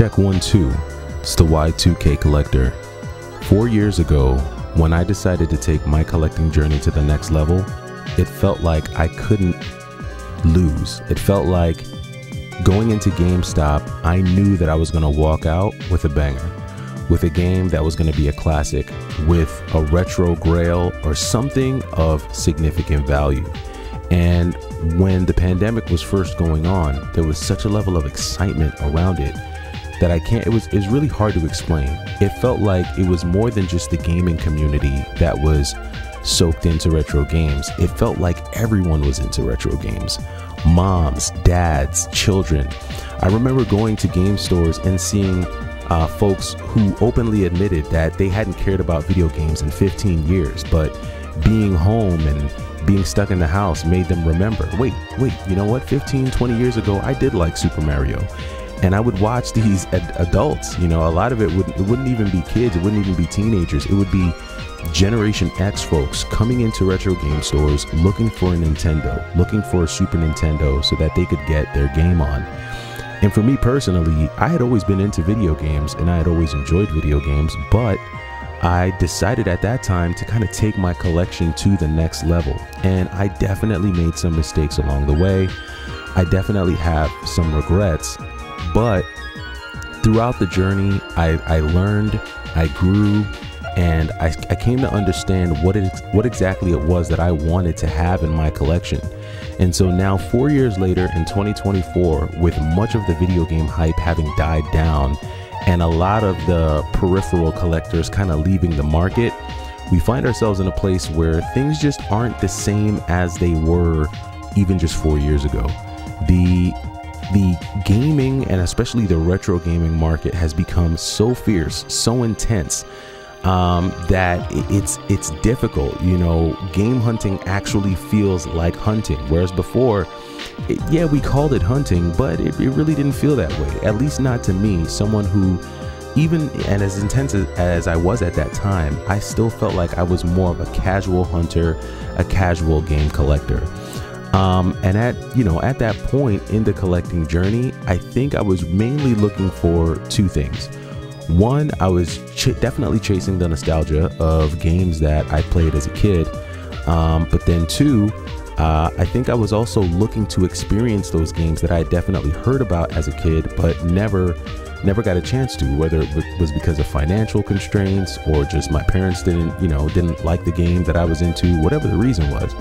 Check one two. It's the Y2K collector. Four years ago, when I decided to take my collecting journey to the next level, it felt like I couldn't lose. It felt like going into GameStop, I knew that I was going to walk out with a banger, with a game that was going to be a classic, with a retro grail or something of significant value. And when the pandemic was first going on, there was such a level of excitement around it that I can't, it was, it was really hard to explain. It felt like it was more than just the gaming community that was soaked into retro games. It felt like everyone was into retro games moms, dads, children. I remember going to game stores and seeing uh, folks who openly admitted that they hadn't cared about video games in 15 years, but being home and being stuck in the house made them remember wait, wait, you know what? 15, 20 years ago, I did like Super Mario. And I would watch these ad- adults, you know, a lot of it, would, it wouldn't even be kids, it wouldn't even be teenagers. It would be Generation X folks coming into retro game stores looking for a Nintendo, looking for a Super Nintendo so that they could get their game on. And for me personally, I had always been into video games and I had always enjoyed video games, but I decided at that time to kind of take my collection to the next level. And I definitely made some mistakes along the way. I definitely have some regrets, but throughout the journey, I, I learned, I grew, and I, I came to understand what it, what exactly it was that I wanted to have in my collection. And so now, four years later in 2024, with much of the video game hype having died down and a lot of the peripheral collectors kind of leaving the market, we find ourselves in a place where things just aren't the same as they were even just four years ago. The the gaming and especially the retro gaming market has become so fierce, so intense um, that it's it's difficult. You know, game hunting actually feels like hunting, whereas before, it, yeah, we called it hunting, but it, it really didn't feel that way. At least not to me, someone who even and as intense as, as, I was at that time, I still felt like I was more of a casual hunter, a casual game collector. Um, and at you know at that point in the collecting journey, I think I was mainly looking for two things. One, I was ch- definitely chasing the nostalgia of games that I played as a kid. Um, but then, two, uh, I think I was also looking to experience those games that I had definitely heard about as a kid, but never never got a chance to whether it was because of financial constraints or just my parents didn't you know didn't like the game that i was into whatever the reason was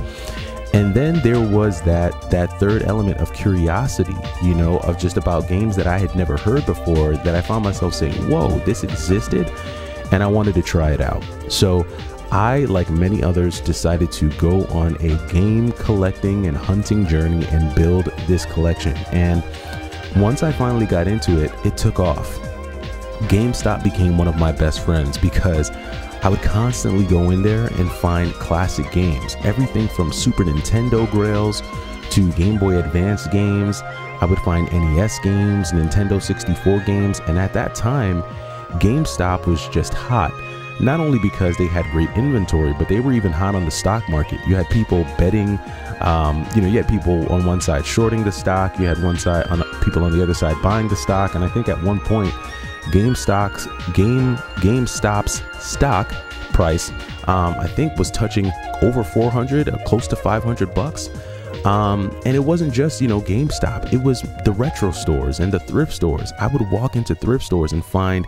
and then there was that that third element of curiosity you know of just about games that i had never heard before that i found myself saying whoa this existed and i wanted to try it out so I, like many others, decided to go on a game collecting and hunting journey and build this collection. And once I finally got into it, it took off. GameStop became one of my best friends because I would constantly go in there and find classic games. Everything from Super Nintendo grails to Game Boy Advance games. I would find NES games, Nintendo 64 games, and at that time, GameStop was just hot. Not only because they had great inventory, but they were even hot on the stock market. You had people betting, um, you know, you had people on one side shorting the stock, you had one side on people on the other side buying the stock, and I think at one point GameStop's Game GameStop's stock price, um, I think, was touching over 400, uh, close to 500 bucks. Um, and it wasn't just you know GameStop; it was the retro stores and the thrift stores. I would walk into thrift stores and find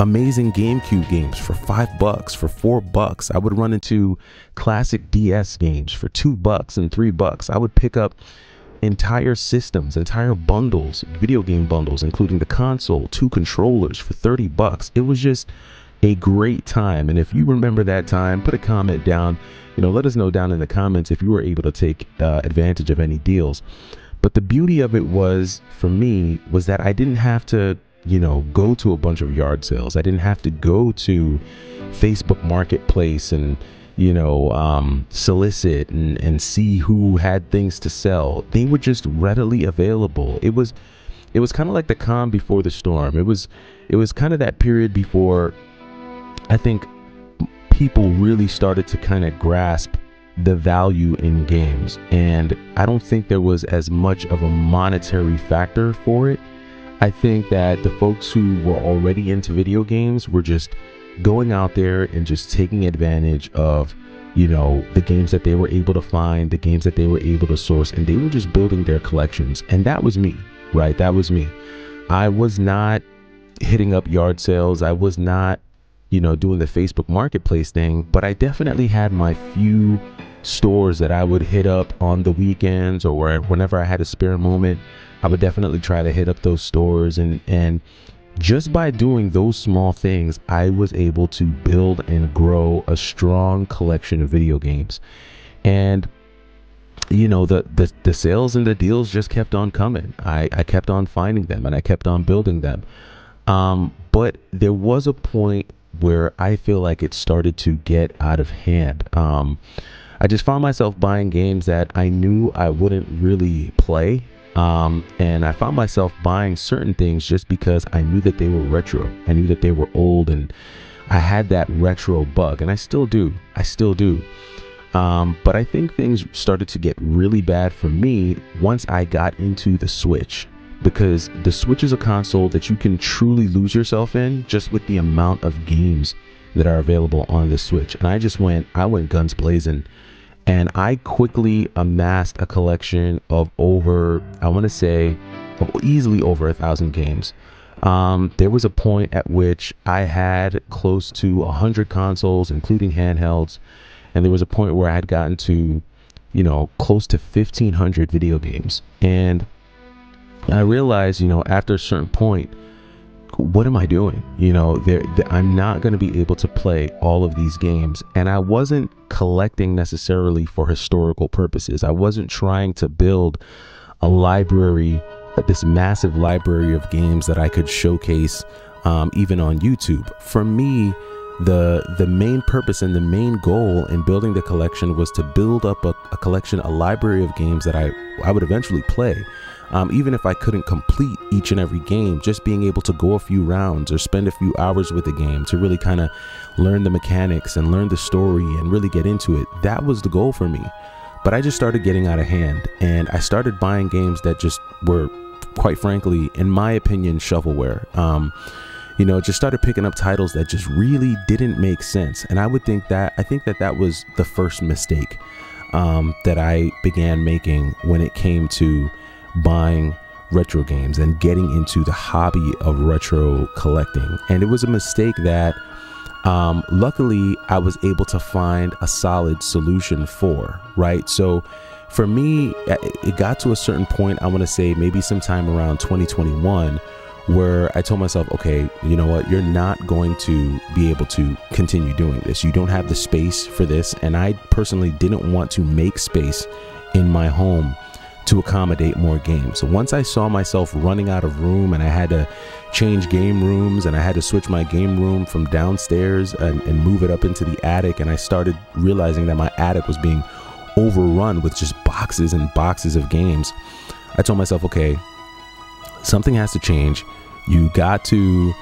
amazing GameCube games for five bucks, for four bucks. I would run into classic DS games for two bucks and three bucks. I would pick up entire systems, entire bundles, video game bundles, including the console, two controllers for 30 bucks. It was just a great time. And if you remember that time, put a comment down. You know, let us know down in the comments if you were able to take uh, advantage of any deals. But the beauty of it was, for me, was that I didn't have to, you know, go to a bunch of yard sales. I didn't have to go to Facebook Marketplace and you know, um, solicit and, and see who had things to sell. They were just readily available. It was it was kind of like the calm before the storm. It was it was kind of that period before I think people really started to kind of grasp the value in games. And I don't think there was as much of a monetary factor for it. I think that the folks who were already into video games were just going out there and just taking advantage of you know the games that they were able to find the games that they were able to source and they were just building their collections. And that was me right? That was me. I was not hitting up yard sales. I was not you know doing the facebook marketplace thing but i definitely had my few stores that i would hit up on the weekends or whenever i had a spare moment. I would definitely try to hit up those stores and and just by doing those small things, I was able to build and grow a strong collection of video games. And you know the, the the sales and the deals just kept on coming. I i kept on finding them and i kept on building them. Um but there was a point where i feel like it started to get out of hand. Um i just found myself buying games that i knew i wouldn't really play um, and I found myself buying certain things just because I knew that they were retro. I knew that they were old and I had that retro bug, and I still do. I still do. Um, but I think things started to get really bad for me once I got into the Switch because the Switch is a console that you can truly lose yourself in just with the amount of games that are available on the Switch. And I just went, I went guns blazing and I quickly amassed a collection of over, I want to say, easily over a thousand games. Um, there was a point at which I had close to a hundred consoles, including handhelds, and there was a point where I had gotten to, you know, close to fifteen hundred video games, and I realized, you know, after a certain point, what am I doing? You know, I'm not going to be able to play all of these games. And I wasn't collecting necessarily for historical purposes. I wasn't trying to build a library, this massive library of games that I could showcase um, even on YouTube. For me, the the main purpose and the main goal in building the collection was to build up a, a collection, a library of games that I I would eventually play um, even if I couldn't complete each and every game, just being able to go a few rounds or spend a few hours with the game to really kind of learn the mechanics and learn the story and really get into it, that was the goal for me. But I just started getting out of hand and I started buying games that just were, quite frankly, in my opinion, shovelware. Um, you know, just started picking up titles that just really didn't make sense. And I would think that, I think that that was the first mistake um, that I began making when it came to buying retro games and getting into the hobby of retro collecting. And it was a mistake that um, luckily I was able to find a solid solution for, right? So for me, it got to a certain point, I want to say maybe sometime around 2021, where I told myself, okay, you know what, you're not going to be able to continue doing this. You don't have the space for this. And I personally didn't want to make space in my home to accommodate more games. So once I saw myself running out of room and I had to change game rooms and I had to switch my game room from downstairs and, and move it up into the attic, and I started realizing that my attic was being overrun with just boxes and boxes of games, I told myself, okay, something has to change. You got to,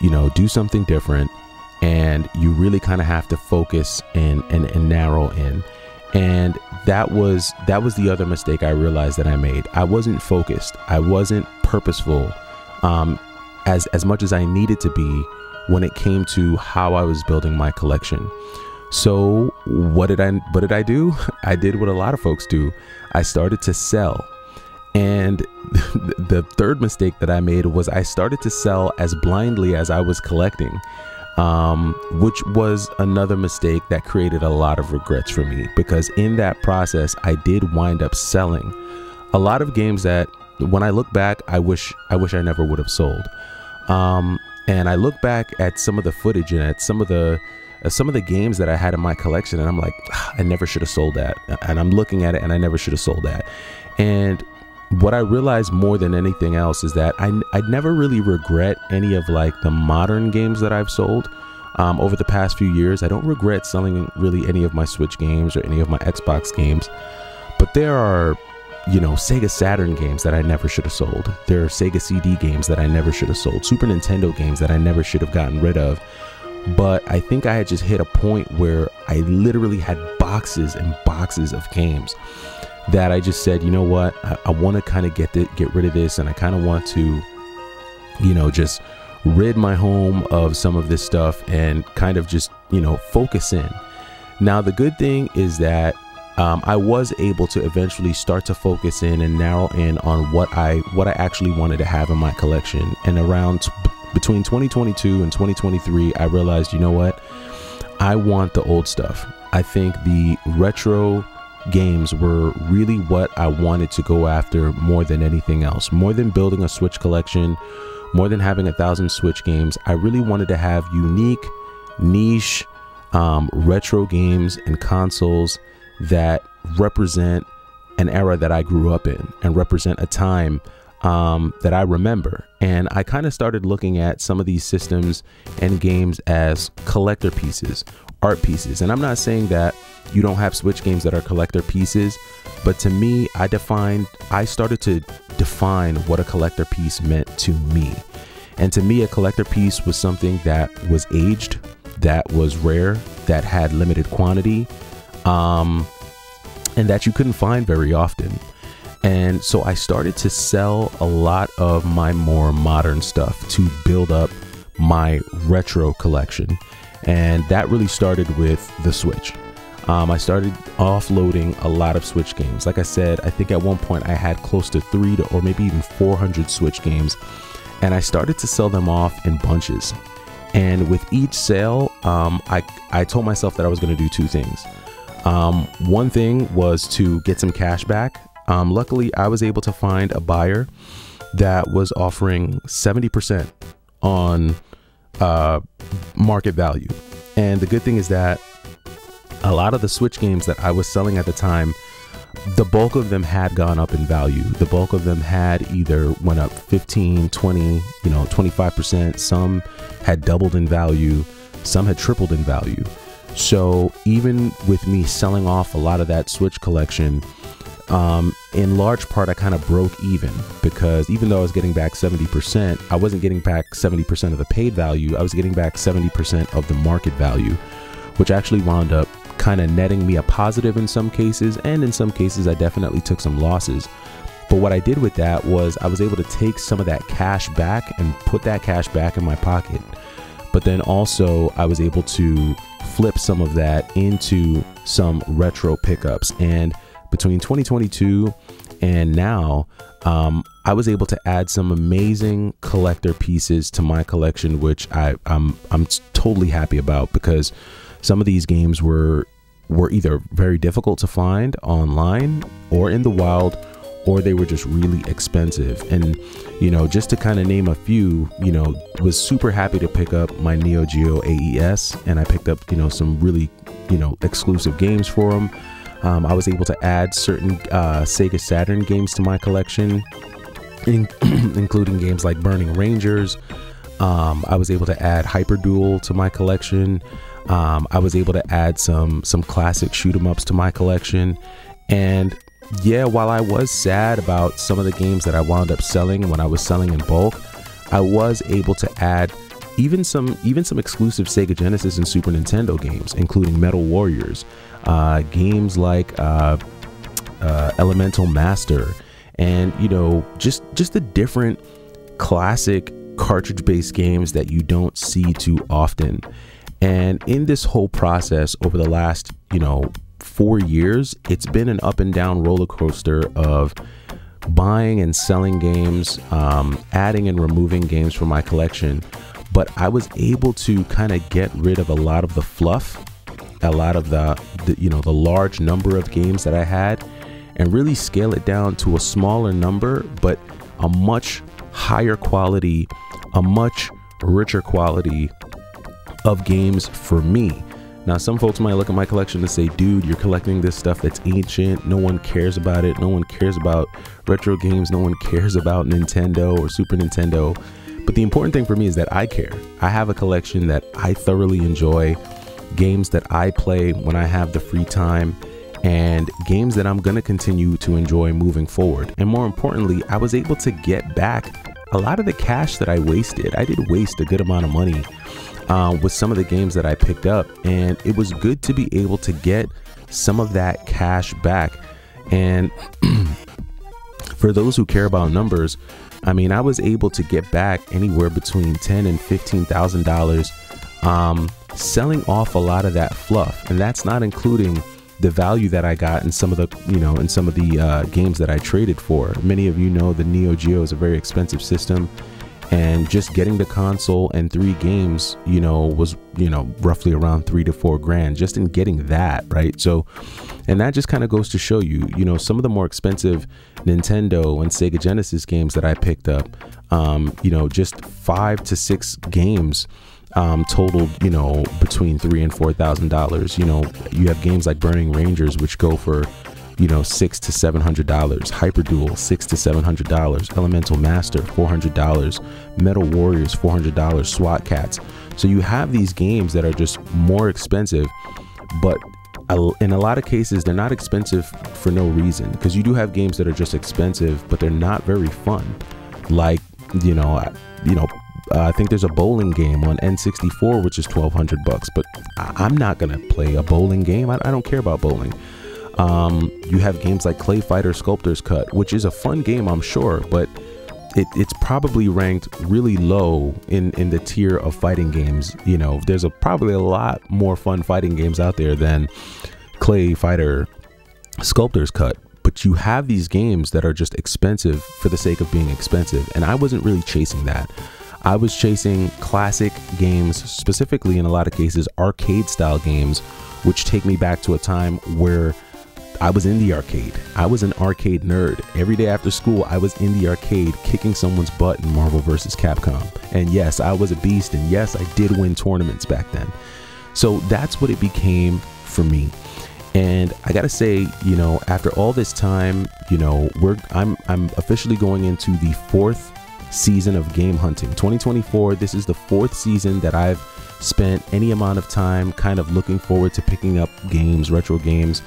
you know, do something different and you really kind of have to focus and, and, and narrow in and that was that was the other mistake i realized that i made. I wasn't focused. I wasn't purposeful um, as as much as i needed to be when it came to how i was building my collection. So what did i what did i do? I did what a lot of folks do. I started to sell. And the third mistake that i made was i started to sell as blindly as i was collecting um, which was another mistake that created a lot of regrets for me because in that process, I did wind up selling a lot of games that when I look back, I wish I wish I never would have sold. Um, and I look back at some of the footage and at some of the uh, some of the games that I had in my collection, and I'm like, ah, I never should have sold that. And I'm looking at it, and I never should have sold that. And what I realized more than anything else is that I, I never really regret any of like the modern games that I've sold um, over the past few years. I don't regret selling really any of my Switch games or any of my Xbox games, but there are, you know, Sega Saturn games that I never should have sold. There are Sega CD games that I never should have sold, Super Nintendo games that I never should have gotten rid of. But I think I had just hit a point where I literally had boxes and boxes of games that I just said, you know what, I, I want to kind of get the, get rid of this, and I kind of want to you know, just rid my home of some of this stuff and kind of just, you know, focus in. Now, the good thing is that um, I was able to eventually start to focus in and narrow in on what I what I actually wanted to have in my collection. And around t- between 2022 and 2023, I realized, you know what, I want the old stuff. I think the retro games were really what I wanted to go after more than anything else. More than building a Switch collection, more than having a thousand Switch games, I really wanted to have unique, niche, um, retro games and consoles that represent an era that I grew up in and represent a time um, that I remember. And I kind of started looking at some of these systems and games as collector pieces, art pieces. And I'm not saying that you don't have Switch games that are collector pieces, but to me, I defined, I started to define what a collector piece meant to me. And to me, a collector piece was something that was aged, that was rare, that had limited quantity, um, and that you couldn't find very often. And so I started to sell a lot of my more modern stuff to build up my retro collection. And that really started with the Switch. Um, I started offloading a lot of Switch games. Like I said, I think at one point I had close to three to, or maybe even 400 Switch games. And I started to sell them off in bunches. And with each sale, um, I, I told myself that I was going to do two things. Um, one thing was to get some cash back. Um, luckily, I was able to find a buyer that was offering 70% on uh, market value. And the good thing is that a lot of the Switch games that I was selling at the time, the bulk of them had gone up in value. The bulk of them had either went up 15, 20, you know, 25%. Some had doubled in value. Some had tripled in value. So even with me selling off a lot of that Switch collection, um, in large part, I kind of broke even because even though I was getting back 70%, I wasn't getting back 70% of the paid value. I was getting back 70% of the market value, which actually wound up kind of netting me a positive in some cases. And in some cases, I definitely took some losses. But what I did with that was I was able to take some of that cash back and put that cash back in my pocket. But then also, I was able to flip some of that into some retro pickups. And between 2022 and now, um, I was able to add some amazing collector pieces to my collection, which I, I'm I'm totally happy about because some of these games were were either very difficult to find online or in the wild, or they were just really expensive. And you know, just to kind of name a few, you know, was super happy to pick up my Neo Geo AES, and I picked up you know some really you know exclusive games for them. Um, I was able to add certain uh, Sega Saturn games to my collection, in, including games like Burning Rangers. Um, I was able to add Hyper Duel to my collection. Um, I was able to add some some classic shoot 'em ups to my collection, and yeah, while I was sad about some of the games that I wound up selling when I was selling in bulk, I was able to add even some even some exclusive Sega Genesis and Super Nintendo games, including Metal Warriors, uh, games like uh, uh, Elemental Master, and you know just just the different classic cartridge-based games that you don't see too often. And in this whole process over the last you know four years, it's been an up and down roller coaster of buying and selling games, um, adding and removing games from my collection. But I was able to kind of get rid of a lot of the fluff a lot of the, the you know the large number of games that I had and really scale it down to a smaller number but a much higher quality a much richer quality of games for me. Now some folks might look at my collection and say dude you're collecting this stuff that's ancient. No one cares about it. No one cares about retro games. No one cares about nintendo or super nintendo. But the important thing for me is that i care. I have a collection that i thoroughly enjoy games that I play when I have the free time, and games that I'm to continue to enjoy moving forward. And more importantly, I was able to get back a lot of the cash that I wasted. I did waste a good amount of money uh, with some of the games that I picked up, and it was good to be able to get some of that cash back. And for those who care about numbers, I mean, I was able to get back anywhere between ten and fifteen thousand dollars, um, selling off a lot of that fluff, and that's not including the value that I got in some of the, you know, in some of the uh, games that I traded for. Many of you know the Neo Geo is a very expensive system and just getting the console and three games you know was you know roughly around three to four grand just in getting that right so and that just kind of goes to show you you know some of the more expensive nintendo and sega genesis games that i picked up um, you know just five to six games um, totaled, you know, between three and four thousand dollars. You know, you have games like Burning Rangers, which go for you know, six to seven hundred dollars. Hyper Hyperduel, six to seven hundred dollars. Elemental Master, four hundred dollars. Metal Warriors, four hundred dollars. SWAT Cats. So you have these games that are just more expensive, but in a lot of cases they're not expensive for no reason because you do have games that are just expensive, but they're not very fun. Like you know, you know, uh, I think there's a bowling game on N64 which is 1200 bucks, but I- am not gonna play a bowling game. I, I don't care about bowling. Um, you have games like Clay Fighter Sculptor's Cut, which is a fun game, I'm sure, but it, it's probably ranked really low in, in the tier of fighting games. You know, there's a, probably a lot more fun fighting games out there than Clay Fighter Sculptor's Cut. But you have these games that are just expensive for the sake of being expensive. And I wasn't really chasing that. I was chasing classic games, specifically in a lot of cases, arcade style games, which take me back to a time where I was in the arcade. I was an arcade nerd. Every day after school, I was in the arcade kicking someone's butt in Marvel vs. Capcom. And yes, I was a beast. And yes, I did win tournaments back then. So that's what it became for me. And I gotta say, you know, after all this time, you know, we're I'm I'm officially going into the fourth season of game hunting. 2024, this is the fourth season that I've spent any amount of time kind of looking forward to picking up games, retro games.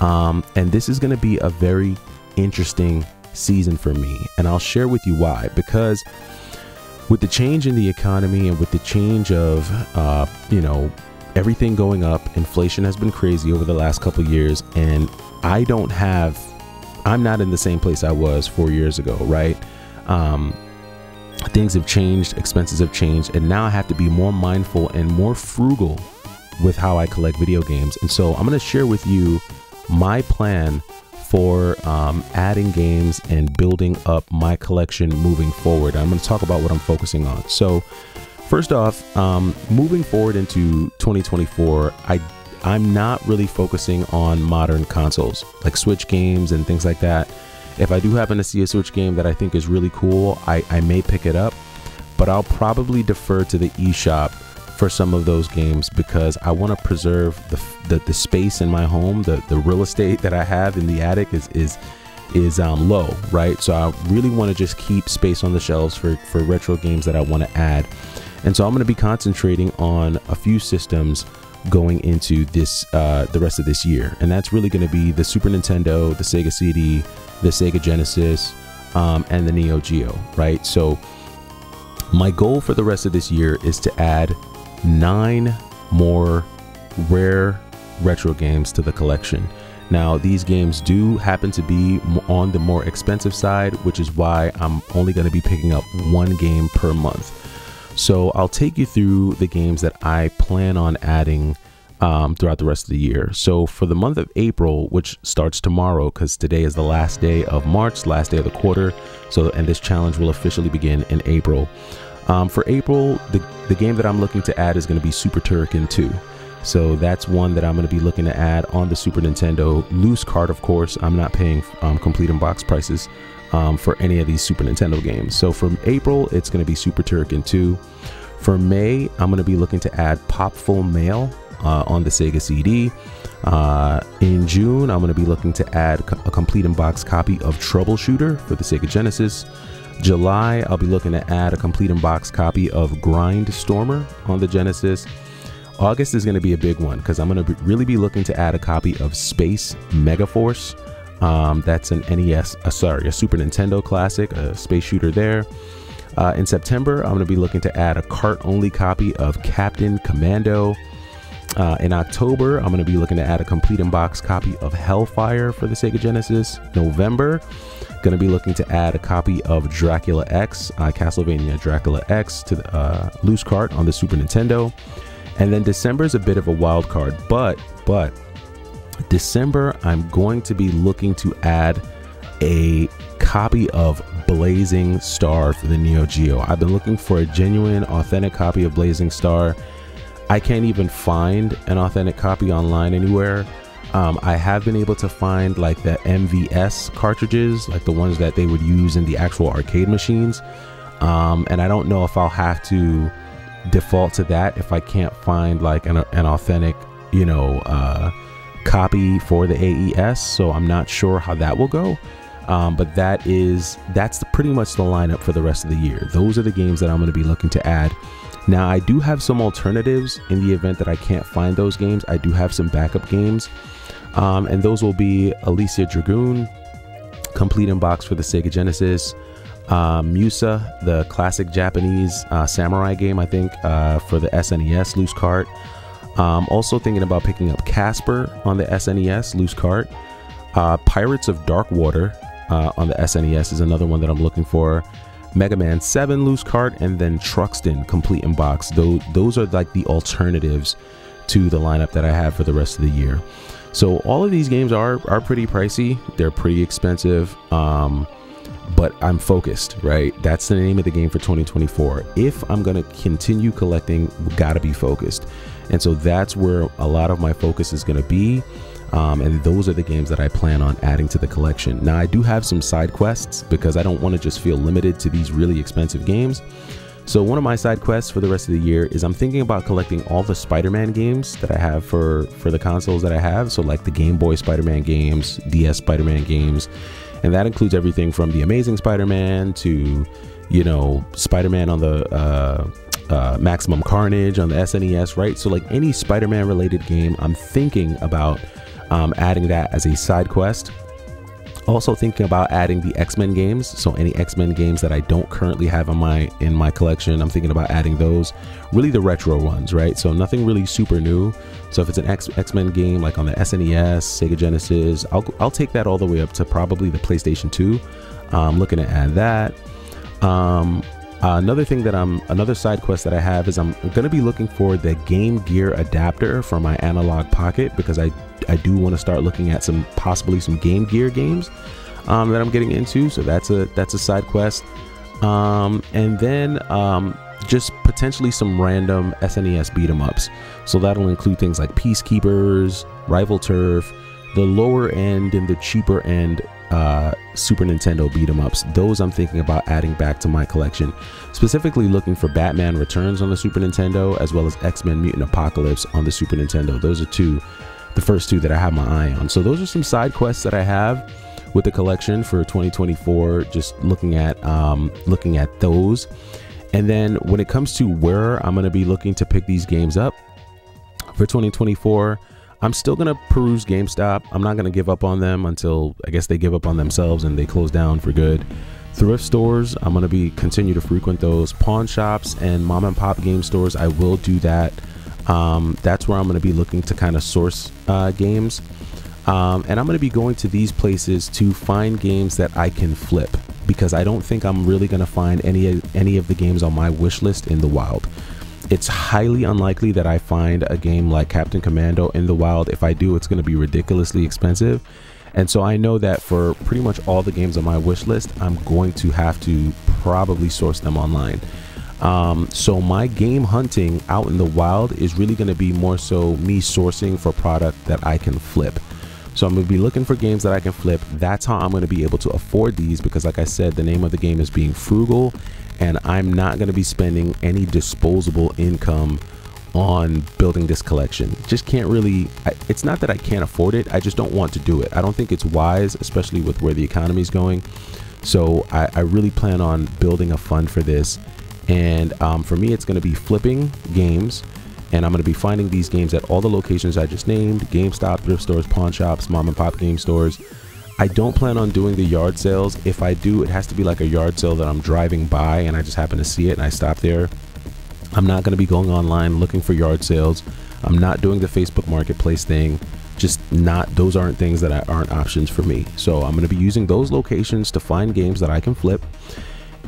Um, and this is going to be a very interesting season for me. And I'll share with you why. Because with the change in the economy and with the change of, uh, you know, everything going up, inflation has been crazy over the last couple years. And I don't have, I'm not in the same place I was four years ago, right? Um, things have changed, expenses have changed, and now I have to be more mindful and more frugal with how I collect video games. And so I'm going to share with you my plan for um, adding games and building up my collection moving forward. I'm going to talk about what I'm focusing on. So, first off, um, moving forward into 2024, I I'm not really focusing on modern consoles like Switch games and things like that. If I do happen to see a Switch game that I think is really cool, I, I may pick it up, but I'll probably defer to the eShop for some of those games because I want to preserve the, the, the space in my home, the the real estate that I have in the attic is is is um, low, right? So I really want to just keep space on the shelves for for retro games that I want to add, and so I'm going to be concentrating on a few systems going into this uh, the rest of this year, and that's really going to be the Super Nintendo, the Sega CD, the Sega Genesis, um, and the Neo Geo, right? So my goal for the rest of this year is to add nine more rare retro games to the collection. Now, these games do happen to be on the more expensive side, which is why I'm only going to be picking up one game per month. So, I'll take you through the games that I plan on adding um, throughout the rest of the year. So, for the month of April, which starts tomorrow, because today is the last day of March, last day of the quarter. So, and this challenge will officially begin in April. Um, for April, the, the game that I'm looking to add is going to be Super Turrican 2. So that's one that I'm going to be looking to add on the Super Nintendo. Loose card, of course. I'm not paying um, complete in box prices um, for any of these Super Nintendo games. So from April, it's going to be Super Turrican 2. For May, I'm going to be looking to add Popful Mail uh, on the Sega CD. Uh, in June, I'm going to be looking to add a complete in box copy of Troubleshooter for the Sega Genesis. July, I'll be looking to add a complete in box copy of Grindstormer on the Genesis. August is going to be a big one because I'm going to really be looking to add a copy of Space Megaforce. Um, that's an NES, uh, sorry, a Super Nintendo classic, a space shooter there. Uh, in September, I'm going to be looking to add a cart only copy of Captain Commando. Uh, in October, I'm going to be looking to add a complete in copy of Hellfire for the Sega Genesis. November, going to be looking to add a copy of Dracula X, uh, Castlevania Dracula X to the uh, loose cart on the Super Nintendo. And then December is a bit of a wild card, but but December I'm going to be looking to add a copy of Blazing Star for the Neo Geo. I've been looking for a genuine, authentic copy of Blazing Star. I can't even find an authentic copy online anywhere. Um, I have been able to find like the MVS cartridges, like the ones that they would use in the actual arcade machines. Um, and I don't know if I'll have to default to that if I can't find like an, an authentic, you know, uh, copy for the AES. So I'm not sure how that will go. Um, but that is that's the, pretty much the lineup for the rest of the year. Those are the games that I'm going to be looking to add. Now I do have some alternatives in the event that I can't find those games. I do have some backup games, um, and those will be Alisia Dragoon, complete in box for the Sega Genesis, uh, Musya, the classic Japanese uh, samurai game, I think, uh, for the SNES loose cart. Um, also thinking about picking up Casper on the SNES loose cart. Uh, Pirates of Dark Water uh, on the SNES is another one that I'm looking for. Mega Man 7 loose cart, and then Truxton complete in box. Those, those are like the alternatives to the lineup that I have for the rest of the year. So all of these games are are pretty pricey. They're pretty expensive. Um, but I'm focused, right? That's the name of the game for 2024. If I'm going to continue collecting, got to be focused. And so that's where a lot of my focus is going to be. Um, and those are the games that I plan on adding to the collection. Now, I do have some side quests because I don't want to just feel limited to these really expensive games. So, one of my side quests for the rest of the year is I'm thinking about collecting all the Spider Man games that I have for, for the consoles that I have. So, like the Game Boy Spider Man games, DS Spider Man games, and that includes everything from the Amazing Spider-Man to, you know, Spider-Man on the uh, uh, Maximum Carnage on the SNES, right? So like any Spider-Man related game, I'm thinking about um, adding that as a side quest also thinking about adding the X-Men games. So any X-Men games that I don't currently have in my in my collection, I'm thinking about adding those. Really the retro ones, right? So nothing really super new. So if it's an X X-Men game like on the SNES, Sega Genesis, I'll I'll take that all the way up to probably the PlayStation 2. I'm looking to add that. Um, uh, another thing that I'm, another side quest that I have is I'm going to be looking for the Game Gear adapter for my Analog Pocket because I, I do want to start looking at some possibly some Game Gear games um, that I'm getting into. So that's a that's a side quest. Um, and then um, just potentially some random SNES beat 'em ups. So that'll include things like Peacekeepers, Rival Turf, the lower end and the cheaper end uh, Super Nintendo beat 'em ups. Those I'm thinking about adding back to my collection. Specifically looking for Batman Returns on the Super Nintendo as well as X-Men Mutant Apocalypse on the Super Nintendo. Those are two, the first two that I have my eye on. So those are some side quests that I have with the collection for 2024. Just looking at um, looking at those. And then when it comes to where I'm going to be looking to pick these games up for 2024. I'm still gonna peruse GameStop. I'm not gonna give up on them until I guess they give up on themselves and they close down for good. Thrift stores, I'm gonna be continue to frequent those. Pawn shops and mom and pop game stores, I will do that. Um, that's where I'm gonna be looking to kind of source uh, games. Um, and I'm going to be going to these places to find games that I can flip because I don't think I'm really going to find any any of the games on my wish list in the wild it's highly unlikely that I find a game like Captain Commando in the wild. If I do, it's going to be ridiculously expensive. And so I know that for pretty much all the games on my wish list, I'm going to have to probably source them online. Um, so my game hunting out in the wild is really going to be more so me sourcing for product that I can flip. So I'm going to be looking for games that I can flip. That's how I'm going to be able to afford these because like I said, the name of the game is being frugal and I'm not going to be spending any disposable income on building this collection. Just can't really, it's not that I can't afford it, I just don't want to do it. I don't think it's wise, especially with where the economy is going. So I, I, really plan on building a fund for this. And um, for me, it's going to be flipping games. And I'm going to be finding these games at all the locations I just named GameStop, thrift stores, pawn shops, mom and pop game stores. I don't plan on doing the yard sales. If I do, it has to be like a yard sale that I'm driving by and I just happen to see it and I stop there. I'm not going to be going online looking for yard sales. I'm not doing the Facebook Marketplace thing. Just not, those aren't things that aren't options for me. So I'm going to be using those locations to find games that I can flip.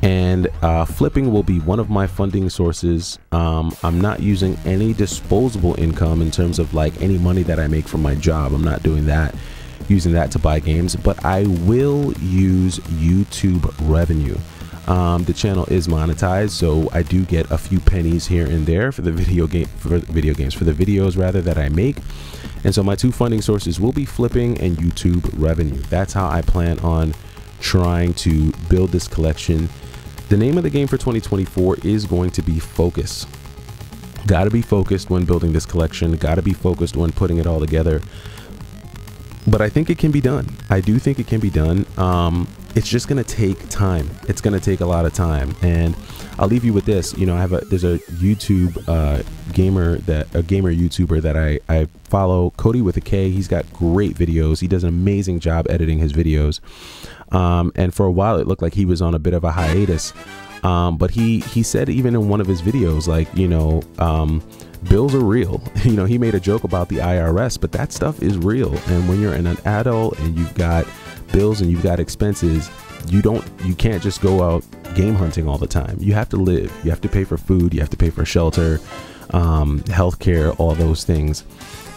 And uh, flipping will be one of my funding sources. Um, I'm not using any disposable income in terms of like any money that I make from my job. I'm not doing that using that to buy games, but I will use YouTube revenue. Um, the channel is monetized, so I do get a few pennies here and there for the video game for video games for the videos rather that I make. And so my two funding sources will be flipping and YouTube revenue. That's how I plan on trying to build this collection. The name of the game for 2024 is going to be Focus. Got to be focused when building this collection. Got to be focused when putting it all together but I think it can be done. I do think it can be done. Um, it's just gonna take time. It's gonna take a lot of time, and I'll leave you with this. You know, I have a there's a YouTube uh, gamer that a gamer YouTuber that I I follow, Cody with a K. He's got great videos. He does an amazing job editing his videos. Um, and for a while, it looked like he was on a bit of a hiatus. Um, but he he said even in one of his videos, like you know. Bills are real. You know, he made a joke about the IRS, but that stuff is real. And when you're an adult and you've got bills and you've got expenses, you don't you can't just go out game hunting all the time. You have to live. You have to pay for food, you have to pay for shelter, um, healthcare, all those things.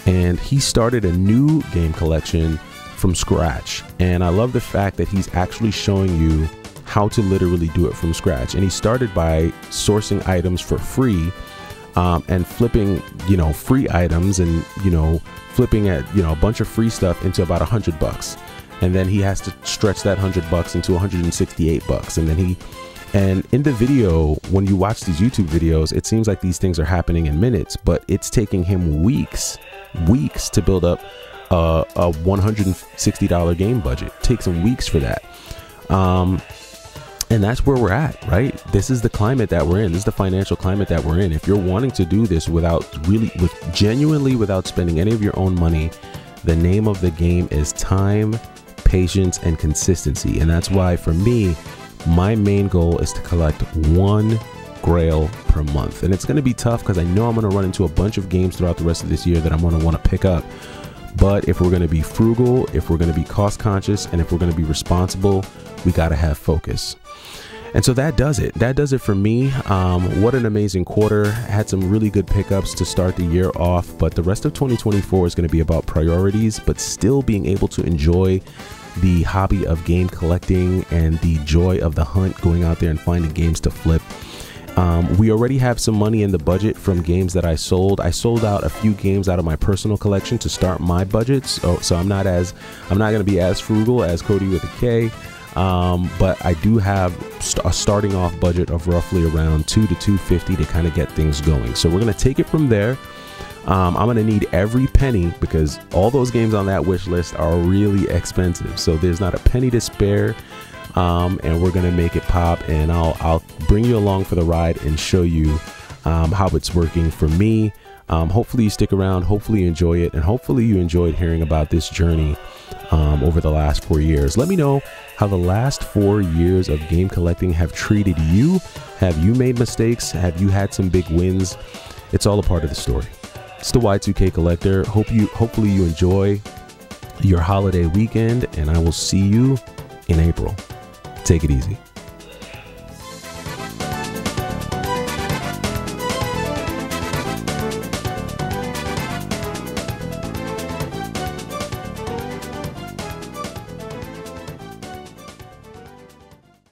And he started a new game collection from scratch. And I love the fact that he's actually showing you how to literally do it from scratch. And he started by sourcing items for free um, and flipping, you know, free items and, you know, flipping at, you know, a bunch of free stuff into about a hundred bucks. And then he has to stretch that hundred bucks into 168 bucks. And then he, and in the video, when you watch these YouTube videos, it seems like these things are happening in minutes, but it's taking him weeks, weeks to build up a, a $160 game budget. Takes him weeks for that. Um, and that's where we're at, right? This is the climate that we're in. This is the financial climate that we're in. If you're wanting to do this without really, with genuinely without spending any of your own money, the name of the game is time, patience, and consistency. And that's why for me, my main goal is to collect one grail per month. And it's going to be tough because I know I'm going to run into a bunch of games throughout the rest of this year that I'm going to want to pick up. But if we're going to be frugal, if we're going to be cost conscious, and if we're going to be responsible, we got to have focus. And so that does it. That does it for me. Um, what an amazing quarter. Had some really good pickups to start the year off, but the rest of 2024 is going to be about priorities, but still being able to enjoy the hobby of game collecting and the joy of the hunt, going out there and finding games to flip. Um, we already have some money in the budget from games that I sold. I sold out a few games out of my personal collection to start my budgets, so, so I'm not as I'm not going to be as frugal as Cody with a K. Um, but I do have st a starting off budget of roughly around two to 250 to kind of get things going. So we're going to take it from there. Um, I'm going to need every penny because all those games on that wish list are really expensive. So there's not a penny to spare. Um, and we're going to make it pop and I'll, I'll bring you along for the ride and show you um, how it's working for me. Um, hopefully you stick around. Hopefully you enjoy it. And hopefully you enjoyed hearing about this journey um, over the last four years. Let me know how the last four years of game collecting have treated you. Have you made mistakes? Have you had some big wins? It's all a part of the story. It's the Y2K Collector. Hope you, hopefully, you enjoy your holiday weekend, and I will see you in April. Take it easy.